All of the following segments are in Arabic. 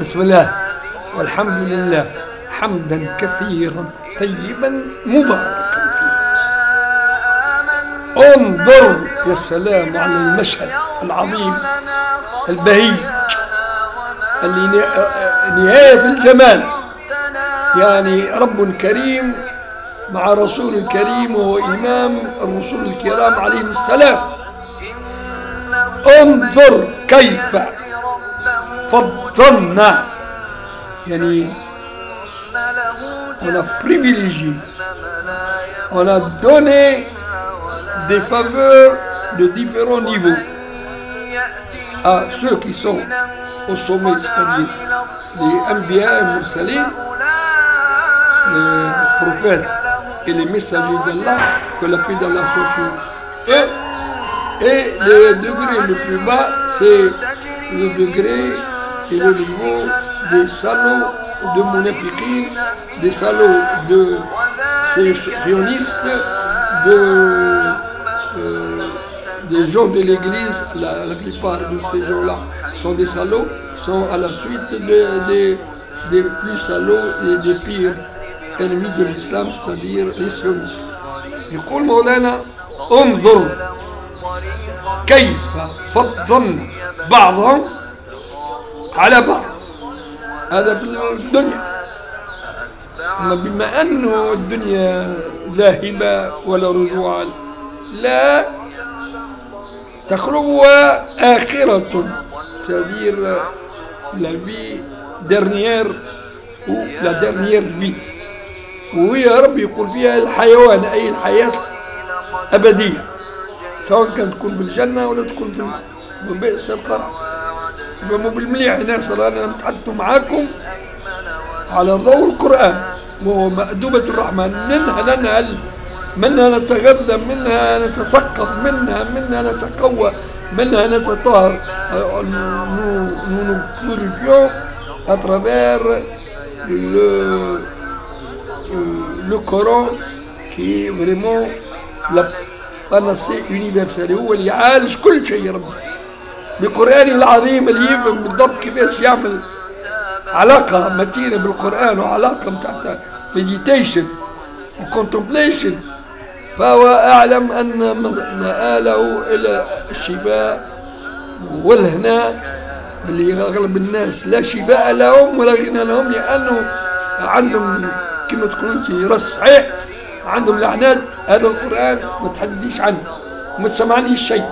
بسم الله. والحمد لله حمدا كثيرا طيبا مباركا فيه. انظر يا سلام على المشهد العظيم البهيج اللي نهاية في الجمال. يعني رب كريم مع رسول كريم وهو إمام الرسل الكرام عليهم السلام. انظر كيف فضلنا يعني on a privilégié, on a donné des faveurs de différents niveaux à ceux qui sont au sommet, c'est-à-dire les Anbiya et Mursalin, les prophètes et les messagers d'Allah, que la paix d'Allah soit sur eux. Et le degré le plus bas, c'est le degré et le niveau des salauds de Munafiqin, des salauds de ces sionistes, de, euh, des gens de l'église, la, la, plupart de ces gens-là sont des salauds, sont à la suite de, de, des plus salauds et des pires ennemis de l'islam, c'est-à-dire les sionistes. يقول مولانا انظر كيف فضلنا بعضهم على بعض. هذا في الدنيا. أما بما أنه الدنيا ذاهبة ولا رجوع لا. تخلوها آخرة. c'est-à-dire la vie dernière ou la dernière vie. وهي ربي يقول فيها الحيوان أي الحياة أبدية. سواء كانت تكون في الجنة ولا تكون في بئس القرار. فمو بالمليح ناس رانا نتحدث معاكم على ضوء القرآن وهو مأدوبة الرحمن. منها ننهل منها نتغذى منها نتثقف منها منها نتقوى منها نتطهر. nous nous purifions à travers le, le Coran panacée universelle هو اللي يعالج كل شيء يا رب. بقرآنه العظيم اللي يفهم بالضبط كيفاش يعمل علاقة متينة بالقرآن وعلاقة بتاعت méditation و contemplation فهو أعلم أن مآله إلى الشفاء والهناء اللي أغلب الناس لا شفاء لهم ولا غنى لهم لأنه عندهم كما تقول أنت رأس صحيح عندهم لعنات هذا القرآن ما تحدثيش عنه وما تسمعنيش شيء.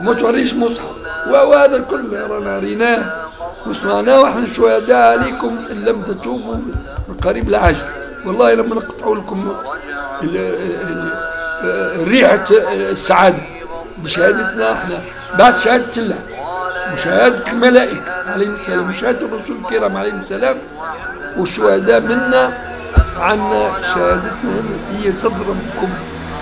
وما توريش مصحف. وهذا الكل رانا ريناه. وسمعناه وإحنا شهداء عليكم إن لم تتوبوا في القريب العاجل والله لما نقطعوا لكم ريحة السعادة. بشهادتنا إحنا. بعد شهادة الله. وشهادة الملائكة عليهم السلام. وشهادة الرسول الكرام عليهم السلام. والشهداء منا عنا شهادتنا هي تضربكم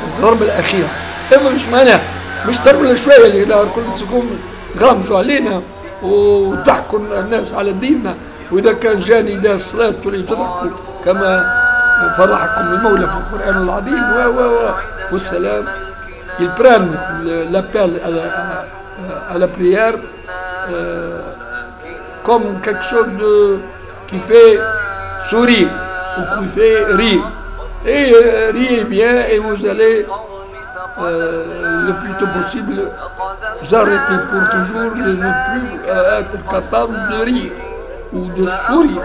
الضربة الأخيرة إذا مش معناها مش ضربنا شوية اللي دار كل تقوم غامزوا علينا وضحكوا الناس على ديننا. وإذا كان جاني ده الصلاة تولي تضحكوا كما فرحكم المولى في القرآن العظيم. و و والسلام. euh, comme quelque chose de, qui fait sourire ou qui fait rire. Et euh, riez bien et vous allez euh, le plus tôt possible arrêter pour toujours de ne plus être capable de rire ou de sourire.